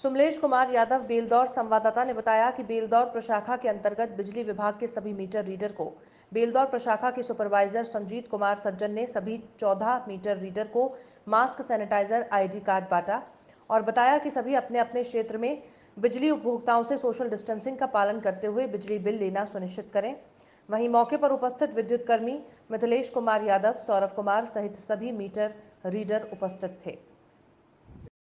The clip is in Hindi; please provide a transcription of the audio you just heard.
सुमलेश कुमार यादव, बेलदौर संवाददाता ने बताया कि बेलदौर प्रशाखा के अंतर्गत बिजली विभाग के सभी मीटर रीडर को, बेलदौर प्रशाखा के सुपरवाइजर संजीत कुमार सज्जन ने सभी 14 मीटर रीडर को मास्क, सैनिटाइजर, आईडी कार्ड बांटा और बताया कि सभी अपने अपने क्षेत्र में बिजली उपभोक्ताओं से सोशल डिस्टेंसिंग का पालन करते हुए बिजली बिल लेना सुनिश्चित करें। वहीं मौके पर उपस्थित विद्युत कर्मी मिथिलेश कुमार यादव, सौरभ कुमार सहित सभी मीटर रीडर उपस्थित थे।